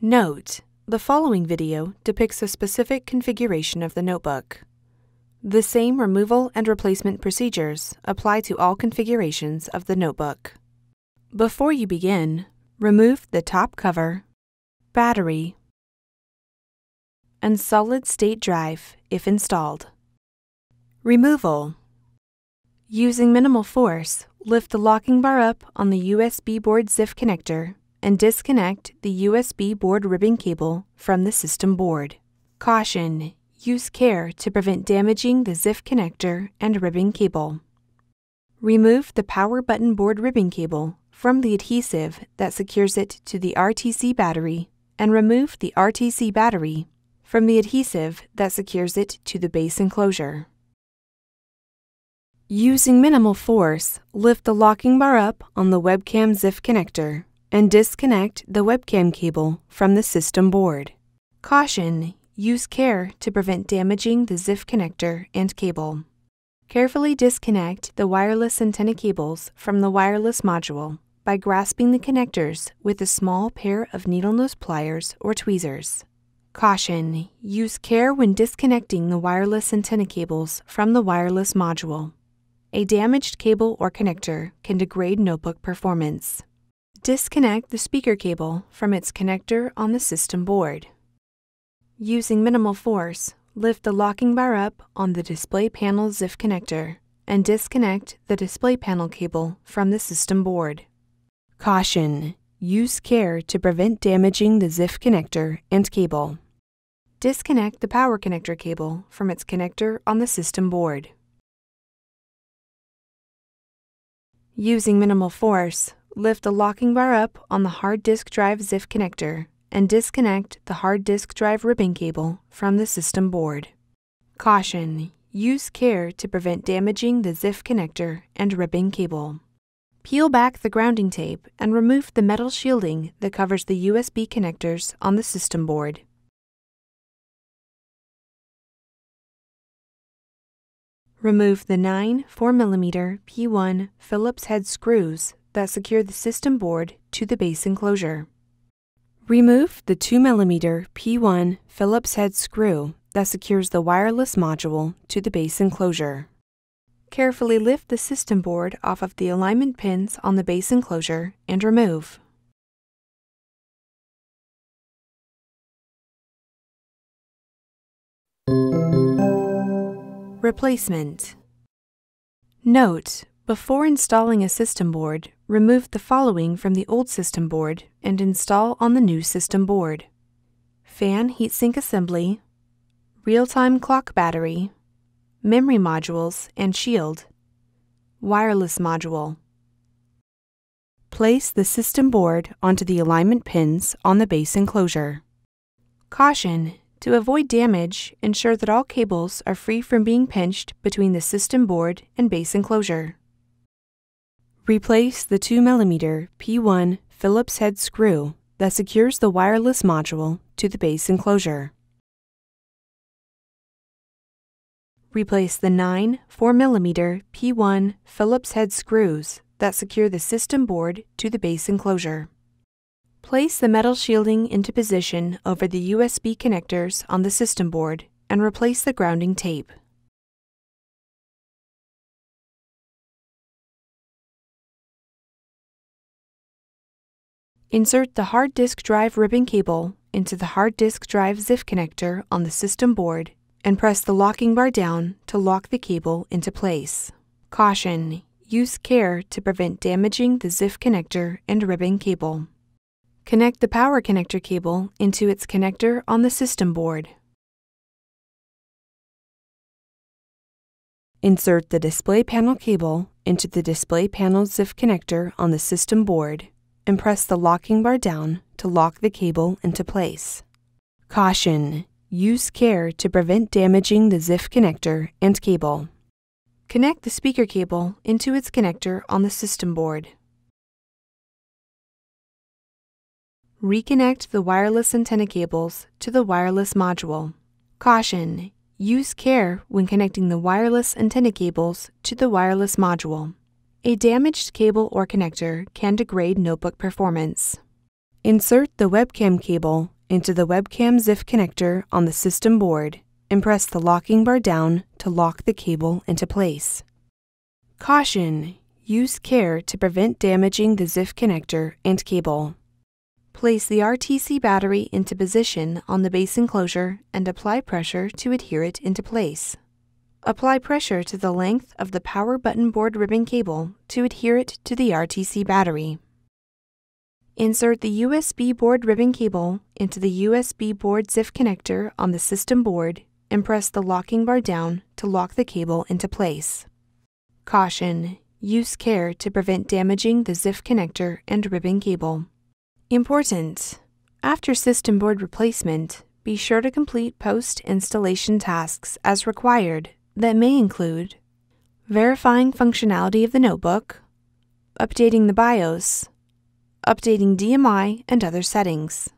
Note: the following video depicts a specific configuration of the notebook. The same removal and replacement procedures apply to all configurations of the notebook. Before you begin, remove the top cover, battery, and solid state drive if installed. Removal Using minimal force, lift the locking bar up on the USB board ZIF connector and disconnect the USB board ribbon cable from the system board. Caution Use care to prevent damaging the ZIF connector and ribbon cable. Remove the power button board ribbon cable from the adhesive that secures it to the RTC battery and remove the RTC battery from the adhesive that secures it to the base enclosure. Using minimal force, lift the locking bar up on the webcam ZIF connector and disconnect the webcam cable from the system board. Caution Use care to prevent damaging the ZIF connector and cable. Carefully disconnect the wireless antenna cables from the wireless module by grasping the connectors with a small pair of needle nose pliers or tweezers. Caution Use care when disconnecting the wireless antenna cables from the wireless module. A damaged cable or connector can degrade notebook performance. Disconnect the speaker cable from its connector on the system board. Using minimal force, lift the locking bar up on the display panel ZIF connector and disconnect the display panel cable from the system board. Caution Use care to prevent damaging the ZIF connector and cable. Disconnect the power connector cable from its connector on the system board. Using minimal force, lift the locking bar up on the hard disk drive ZIF connector and disconnect the hard disk drive ribbon cable from the system board. Caution Use care to prevent damaging the ZIF connector and ribbon cable. Peel back the grounding tape and remove the metal shielding that covers the USB connectors on the system board. Remove the 9 4mm P1 Phillips head screws that secure the system board to the base enclosure. Remove the 2mm P1 Phillips head screw that secures the wireless module to the base enclosure. Carefully lift the system board off of the alignment pins on the base enclosure and remove. Replacement Note before installing a system board, remove the following from the old system board and install on the new system board. Fan heatsink assembly, real-time clock battery, memory modules and shield, wireless module. Place the system board onto the alignment pins on the base enclosure. Caution! To avoid damage, ensure that all cables are free from being pinched between the system board and base enclosure. Replace the 2mm P1 Phillips head screw that secures the wireless module to the base enclosure. Replace the 9 4mm P1 Phillips head screws that secure the system board to the base enclosure. Place the metal shielding into position over the USB connectors on the system board and replace the grounding tape. Insert the hard disk drive ribbon cable into the hard disk drive ZIF connector on the system board and press the locking bar down to lock the cable into place. Caution! Use care to prevent damaging the ZIF connector and ribbon cable. Connect the power connector cable into its connector on the system board. Insert the display panel cable into the display panel ZIF connector on the system board and press the locking bar down to lock the cable into place. Caution! Use care to prevent damaging the ZIF connector and cable. Connect the speaker cable into its connector on the system board. Reconnect the wireless antenna cables to the wireless module. Caution! Use care when connecting the wireless antenna cables to the wireless module. A damaged cable or connector can degrade notebook performance. Insert the webcam cable into the webcam ZIF connector on the system board and press the locking bar down to lock the cable into place. Caution! Use care to prevent damaging the ZIF connector and cable. Place the RTC battery into position on the base enclosure and apply pressure to adhere it into place. Apply pressure to the length of the power button board ribbon cable to adhere it to the RTC battery. Insert the USB board ribbon cable into the USB board ZIF connector on the system board and press the locking bar down to lock the cable into place. Caution! Use care to prevent damaging the ZIF connector and ribbon cable. Important! After system board replacement, be sure to complete post installation tasks as required that may include verifying functionality of the notebook, updating the BIOS, updating DMI and other settings.